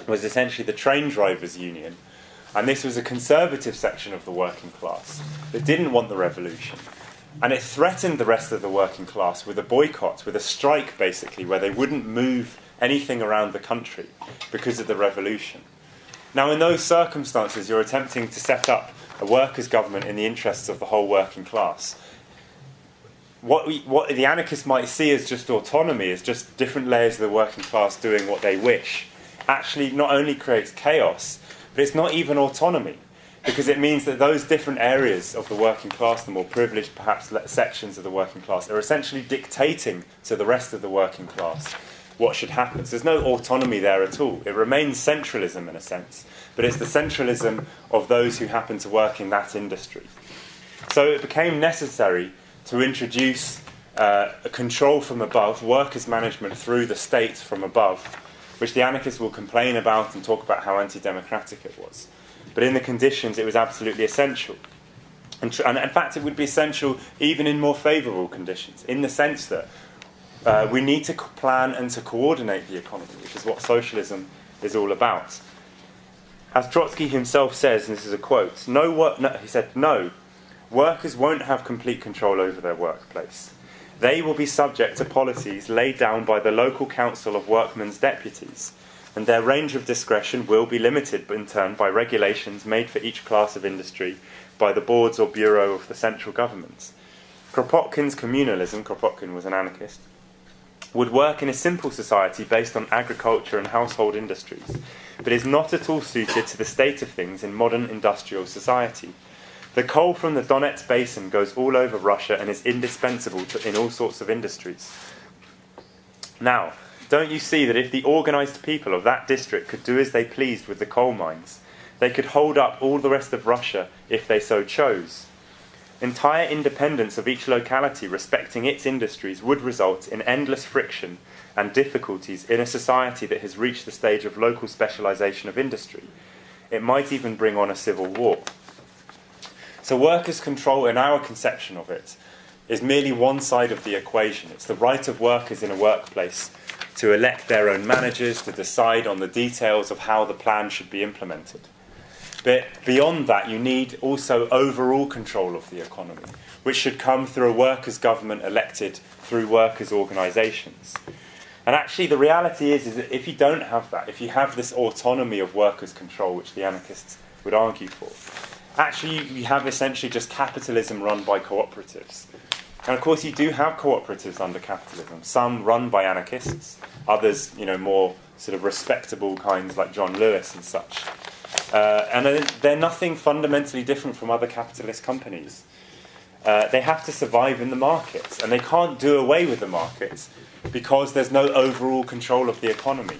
was essentially the train drivers' union. And this was a conservative section of the working class that didn't want the revolution. And it threatened the rest of the working class with a boycott, with a strike basically, where they wouldn't move anything around the country because of the revolution. Now, in those circumstances, you're attempting to set up a workers' government in the interests of the whole working class. What, we, what the anarchists might see as just autonomy, as just different layers of the working class doing what they wish, actually not only creates chaos, but it's not even autonomy because it means that those different areas of the working class, the more privileged perhaps sections of the working class, are essentially dictating to the rest of the working class what should happen. So there's no autonomy there at all. It remains centralism in a sense, but it's the centralism of those who happen to work in that industry. So it became necessary to introduce uh, a control from above, workers' management through the state from above, which the anarchists will complain about and talk about how anti democratic it was. But in the conditions, it was absolutely essential. And, tr- and, in fact, it would be essential even in more favourable conditions, in the sense that uh, we need to plan and to coordinate the economy, which is what socialism is all about. As Trotsky himself says, and this is a quote, no, wor- no, he said, no, workers won't have complete control over their workplace. They will be subject to policies laid down by the local council of workmen's deputies, and their range of discretion will be limited in turn by regulations made for each class of industry by the boards or bureau of the central governments. Kropotkin's communalism, Kropotkin was an anarchist, would work in a simple society based on agriculture and household industries, but is not at all suited to the state of things in modern industrial society. The coal from the Donets basin goes all over Russia and is indispensable to, in all sorts of industries. Now, don't you see that if the organised people of that district could do as they pleased with the coal mines, they could hold up all the rest of Russia if they so chose? Entire independence of each locality respecting its industries would result in endless friction and difficulties in a society that has reached the stage of local specialisation of industry. It might even bring on a civil war. So, workers' control, in our conception of it, is merely one side of the equation. It's the right of workers in a workplace to elect their own managers, to decide on the details of how the plan should be implemented. But beyond that, you need also overall control of the economy, which should come through a workers' government elected through workers' organisations. And actually, the reality is, is that if you don't have that, if you have this autonomy of workers' control, which the anarchists would argue for, actually you have essentially just capitalism run by cooperatives. And of course, you do have cooperatives under capitalism. Some run by anarchists, others, you know, more sort of respectable kinds like John Lewis and such. Uh, and they're nothing fundamentally different from other capitalist companies. Uh, they have to survive in the markets, and they can't do away with the markets because there's no overall control of the economy.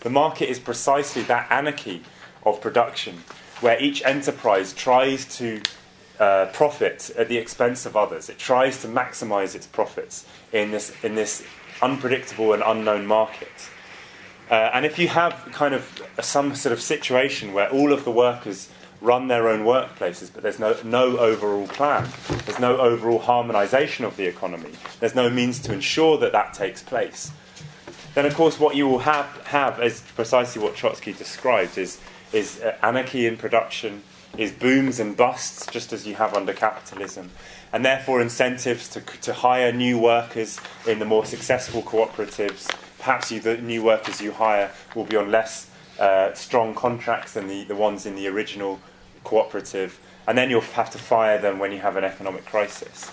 The market is precisely that anarchy of production where each enterprise tries to uh, profit at the expense of others. It tries to maximize its profits in this, in this unpredictable and unknown market. Uh, and if you have kind of some sort of situation where all of the workers run their own workplaces, but there's no, no overall plan, there's no overall harmonization of the economy, there's no means to ensure that that takes place, then of course what you will have, have is precisely what Trotsky described is is uh, anarchy in production, is booms and busts, just as you have under capitalism, and therefore incentives to, to hire new workers in the more successful cooperatives. Perhaps you, the new workers you hire will be on less uh, strong contracts than the, the ones in the original cooperative, and then you'll have to fire them when you have an economic crisis.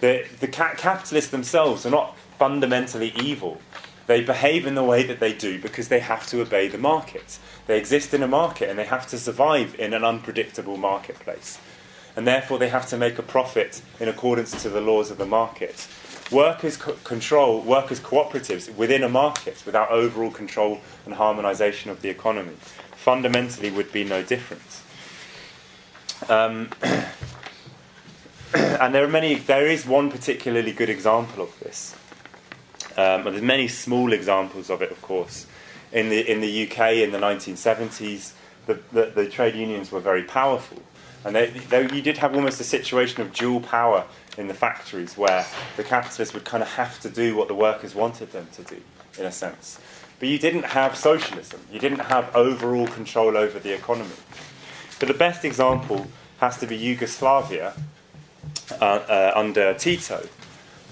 The, the ca- capitalists themselves are not fundamentally evil. They behave in the way that they do because they have to obey the market. They exist in a market and they have to survive in an unpredictable marketplace. And therefore, they have to make a profit in accordance to the laws of the market. Workers co- control, workers cooperatives within a market without overall control and harmonisation of the economy fundamentally would be no different. Um, *clears throat* and there are many. There is one particularly good example of this. Um, there's many small examples of it, of course. In the in the UK in the 1970s, the, the, the trade unions were very powerful, and you did have almost a situation of dual power in the factories, where the capitalists would kind of have to do what the workers wanted them to do, in a sense. But you didn't have socialism. You didn't have overall control over the economy. But the best example has to be Yugoslavia uh, uh, under Tito,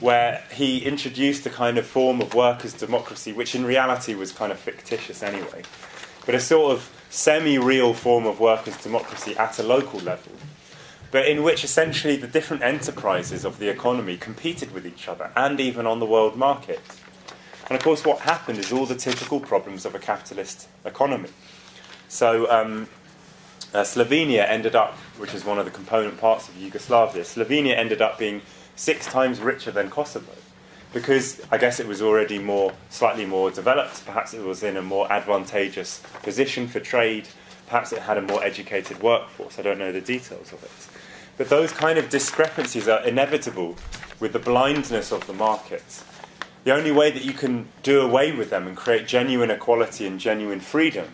where he introduced a kind of form of workers' democracy, which in reality was kind of fictitious anyway, but a sort of semi real form of workers' democracy at a local level, but in which essentially the different enterprises of the economy competed with each other and even on the world market. And of course, what happened is all the typical problems of a capitalist economy. So, um, uh, Slovenia ended up, which is one of the component parts of Yugoslavia, Slovenia ended up being six times richer than Kosovo because I guess it was already more, slightly more developed. Perhaps it was in a more advantageous position for trade. Perhaps it had a more educated workforce. I don't know the details of it. But those kind of discrepancies are inevitable with the blindness of the market. The only way that you can do away with them and create genuine equality and genuine freedom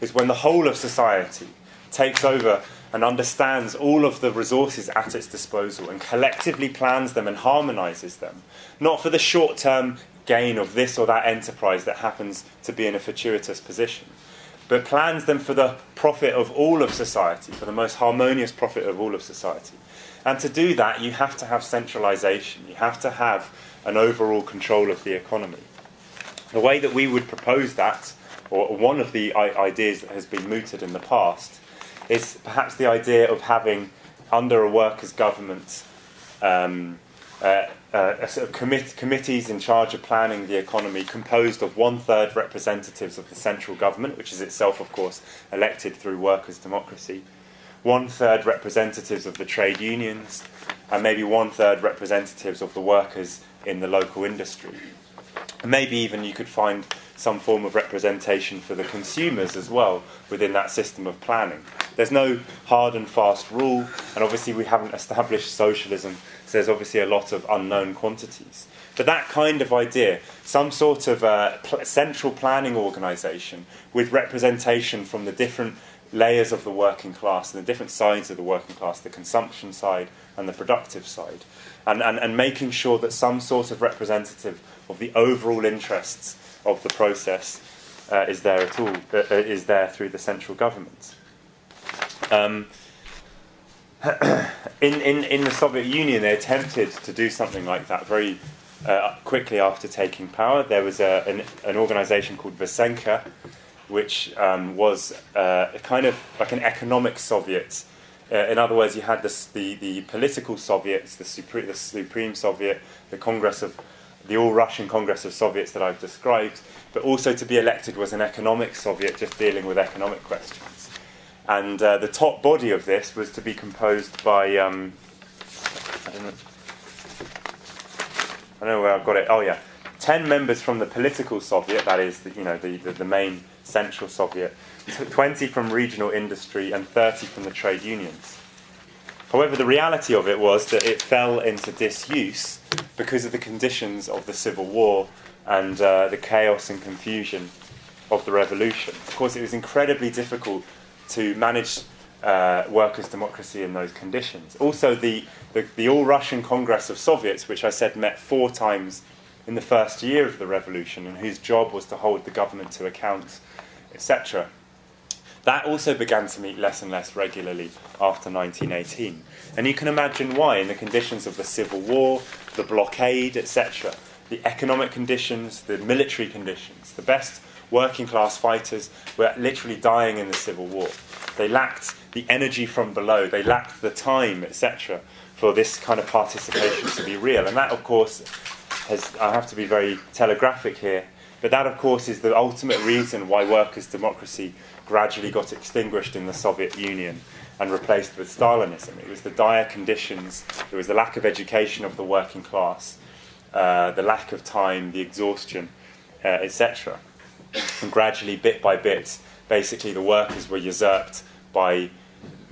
is when the whole of society takes over and understands all of the resources at its disposal and collectively plans them and harmonizes them, not for the short term gain of this or that enterprise that happens to be in a fortuitous position, but plans them for the profit of all of society, for the most harmonious profit of all of society. And to do that, you have to have centralization, you have to have an overall control of the economy. The way that we would propose that, or one of the ideas that has been mooted in the past, is perhaps the idea of having, under a workers' government, um, uh, uh, a sort of commit- committees in charge of planning the economy composed of one third representatives of the central government, which is itself, of course, elected through workers' democracy, one third representatives of the trade unions, and maybe one third representatives of the workers in the local industry. maybe even you could find some form of representation for the consumers as well within that system of planning. There's no hard and fast rule, and obviously we haven't established socialism, so there's obviously a lot of unknown quantities. But that kind of idea, some sort of uh, pl- central planning organisation with representation from the different layers of the working class and the different sides of the working class, the consumption side and the productive side, and, and, and making sure that some sort of representative of the overall interests of the process uh, is there at all, uh is there through the central government. Um, *coughs* in, in, in the Soviet Union, they attempted to do something like that very uh, quickly after taking power. There was a, an, an organization called Vesenkha, which um, was uh, kind of like an economic Soviet. Uh, in other words, you had this, the, the political Soviets, the, Supre- the Supreme Soviet, the Congress of the All Russian Congress of Soviets that I've described, but also to be elected was an economic Soviet just dealing with economic questions. And uh, the top body of this was to be composed by, um, I, don't know, I don't know where I've got it. Oh, yeah. 10 members from the political Soviet, that is, the, you know, the, the, the main central Soviet, 20 from regional industry, and 30 from the trade unions. However, the reality of it was that it fell into disuse because of the conditions of the civil war and uh, the chaos and confusion of the revolution. Of course, it was incredibly difficult to manage uh, workers' democracy in those conditions. Also, the, the, the All Russian Congress of Soviets, which I said met four times in the first year of the revolution, and whose job was to hold the government to account, etc that also began to meet less and less regularly after 1918. And you can imagine why, in the conditions of the Civil War, the blockade, etc., the economic conditions, the military conditions, the best working class fighters were literally dying in the Civil War. They lacked the energy from below, they lacked the time, etc., for this kind of participation to be real. And that, of course, has, I have to be very telegraphic here, but that, of course, is the ultimate reason why workers' democracy gradually got extinguished in the Soviet Union and replaced with Stalinism. It was the dire conditions, it was the lack of education of the working class, uh, the lack of time, the exhaustion, uh, etc. And gradually, bit by bit, basically the workers were usurped by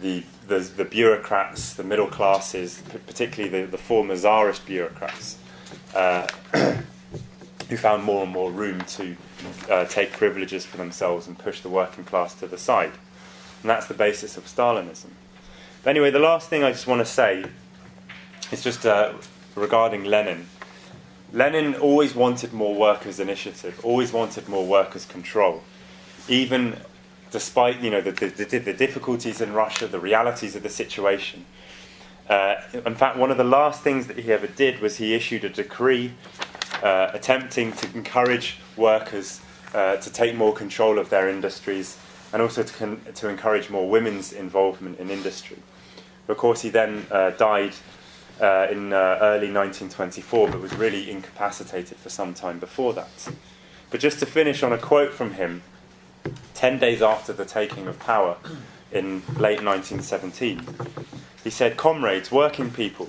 the, the, the bureaucrats, the middle classes, particularly the, the former czarist bureaucrats, uh, *clears throat* who found more and more room to uh, take privileges for themselves and push the working class to the side. And that's the basis of Stalinism. But anyway, the last thing I just want to say is just uh, regarding Lenin. Lenin always wanted more workers' initiative, always wanted more workers' control, even despite you know the, the, the difficulties in Russia, the realities of the situation. Uh, in fact, one of the last things that he ever did was he issued a decree uh, attempting to encourage workers uh, to take more control of their industries and also to, con- to encourage more women's involvement in industry. Of course, he then uh, died uh, in uh, early 1924, but was really incapacitated for some time before that. But just to finish on a quote from him, 10 days after the taking of power in late 1917, he said, Comrades, working people,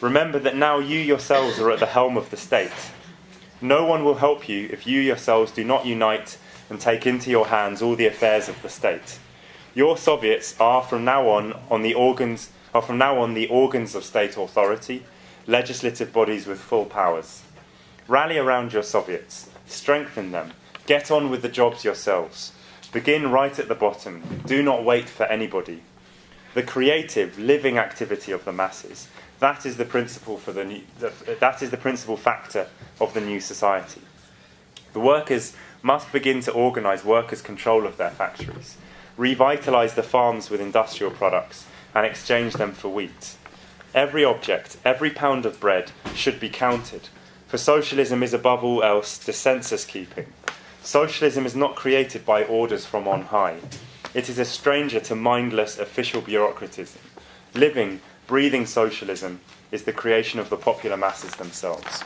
remember that now you yourselves are at the helm of the state. No one will help you if you yourselves do not unite and take into your hands all the affairs of the state. Your Soviets are from now on on the organs are from now on the organs of state authority, legislative bodies with full powers. Rally around your Soviets, strengthen them, get on with the jobs yourselves. Begin right at the bottom. Do not wait for anybody. The creative, living activity of the masses. That is the principle for the new, that is the principal factor of the new society. The workers must begin to organise workers' control of their factories, revitalise the farms with industrial products, and exchange them for wheat. Every object, every pound of bread should be counted, for socialism is above all else the census keeping. Socialism is not created by orders from on high. It is a stranger to mindless official bureaucratism. Living, breathing socialism is the creation of the popular masses themselves.